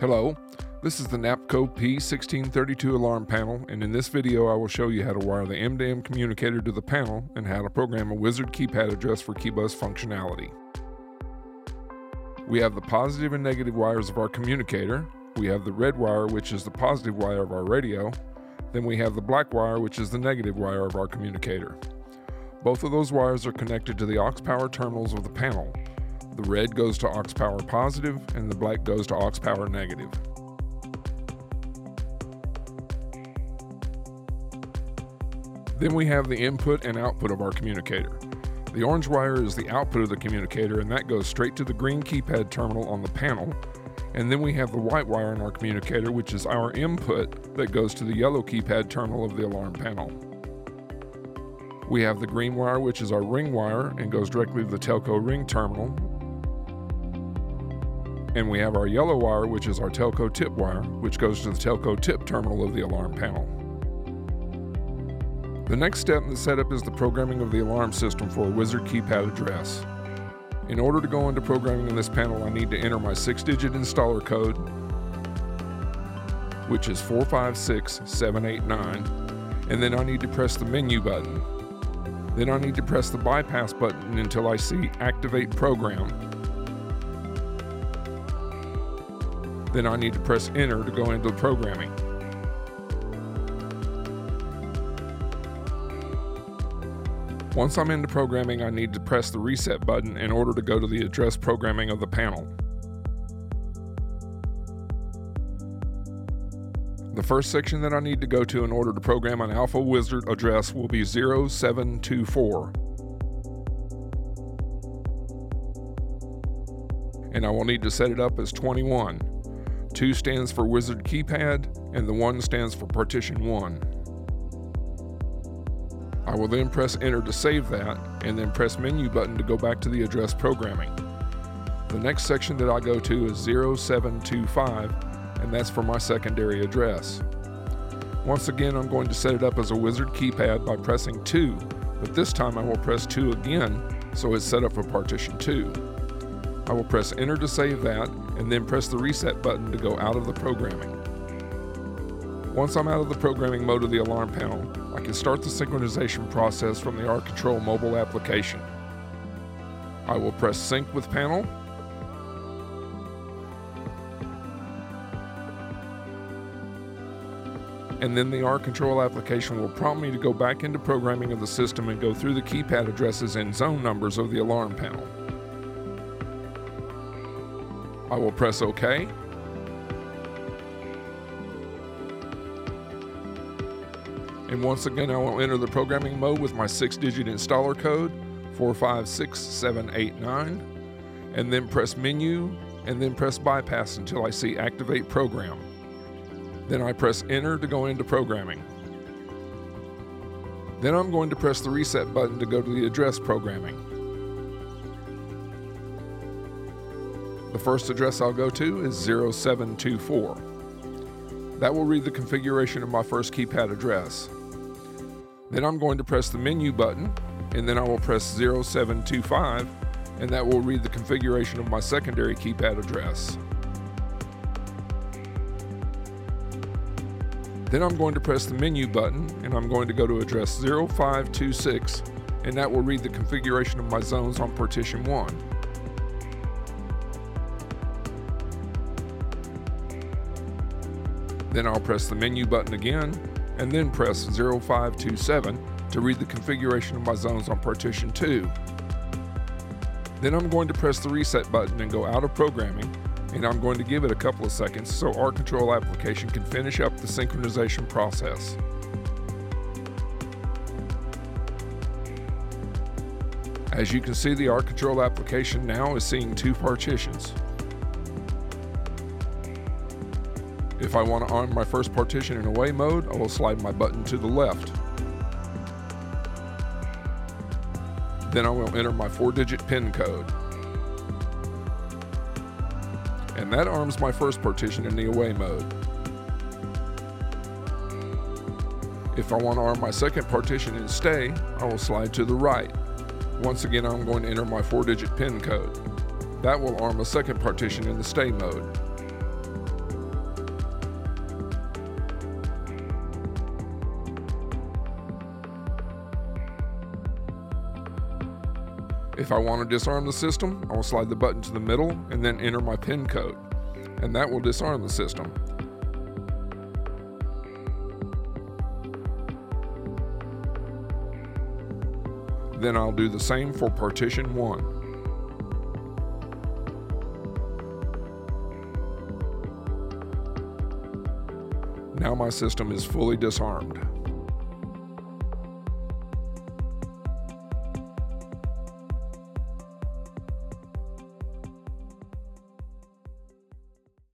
Hello, this is the NAPCO P1632 alarm panel, and in this video I will show you how to wire the M2M communicator to the panel and how to program a wizard keypad address for KeyBus functionality. We have the positive and negative wires of our communicator, we have the red wire which is the positive wire of our radio, then we have the black wire which is the negative wire of our communicator. Both of those wires are connected to the aux power terminals of the panel, the red goes to aux power positive and the black goes to aux power negative. Then we have the input and output of our communicator. The orange wire is the output of the communicator and that goes straight to the green keypad terminal on the panel. And then we have the white wire in our communicator, which is our input that goes to the yellow keypad terminal of the alarm panel. We have the green wire, which is our ring wire and goes directly to the telco ring terminal, and we have our yellow wire, which is our telco tip wire, which goes to the telco tip terminal of the alarm panel. The next step in the setup is the programming of the alarm system for a wizard keypad address. In order to go into programming in this panel, I need to enter my six digit installer code, which is 456789, and then I need to press the menu button. Then I need to press the bypass button until I see activate program Then I need to press enter to go into the programming. Once I'm into programming, I need to press the reset button in order to go to the address programming of the panel. The first section that I need to go to in order to program an Alpha Wizard address will be 0724. And I will need to set it up as 21. 2 stands for Wizard Keypad, and the 1 stands for Partition 1. I will then press Enter to save that, and then press Menu button to go back to the address programming. The next section that I go to is 0725, and that's for my secondary address. Once again, I'm going to set it up as a Wizard keypad by pressing 2, but this time I will press 2 again, so it's set up for partition 2. I will press enter to save that and then press the reset button to go out of the programming. Once I'm out of the programming mode of the alarm panel, I can start the synchronization process from the R Control mobile application. I will press sync with panel and then the R Control application will prompt me to go back into programming of the system and go through the keypad addresses and zone numbers of the alarm panel. I will press OK. And once again, I will enter the programming mode with my six digit installer code 456789 and then press menu and then press bypass until I see activate program. Then I press enter to go into programming. Then I'm going to press the reset button to go to the address programming. The first address I'll go to is 0724. That will read the configuration of my first keypad address. Then I'm going to press the menu button, and then I will press 0725, and that will read the configuration of my secondary keypad address. Then I'm going to press the menu button, and I'm going to go to address 0526, and that will read the configuration of my zones on partition 1. Then I'll press the menu button again and then press 0527 to read the configuration of my zones on partition 2. Then I'm going to press the reset button and go out of programming and I'm going to give it a couple of seconds so R Control application can finish up the synchronization process. As you can see, the R Control application now is seeing two partitions. If I want to arm my first partition in away mode, I will slide my button to the left. Then I will enter my four digit PIN code. And that arms my first partition in the away mode. If I want to arm my second partition in stay, I will slide to the right. Once again, I'm going to enter my four digit PIN code. That will arm a second partition in the stay mode. If I want to disarm the system, I will slide the button to the middle and then enter my PIN code, and that will disarm the system. Then I'll do the same for partition 1. Now my system is fully disarmed.